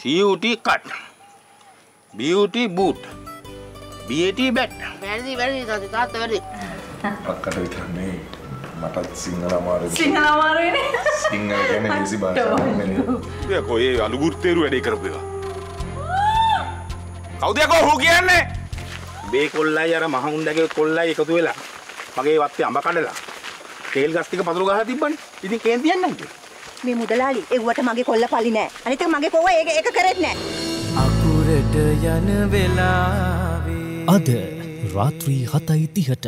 CUT cut. BUT boot. BAT bat. වැරදි වැරදි තාත්තා තාත්තා වැරදි. අක්කට විතරන්නේ මටත් සිංහල අමාරු සිංහල අමාරුවනේ සිංහල ගැන ලෙසි භාෂාව යකෝ ඒ අලුගුර්තේරු වැඩේ කරපු එක. කවුද යකෝ හු කියන්නේ? මේ කොල්ලයි අර මහමුන්ඩගේ කොල්ලයි එකතු වෙලා මගේ වත්තේ අඹ කඩලා තේල් ගස් ටික පතුරු ගහලා තිබ්බනේ. ඉතින් කේන් තියන්නේ නැද්ද? මේ මුදලාලි එව්වට මගේ කොල්ල පලි නෑ. අනිත මගේ කොව ඒක ඒක කරෙත් නෑ. අකුරට යන වෙලාවේ අද රාත්‍රී හතයි තිහට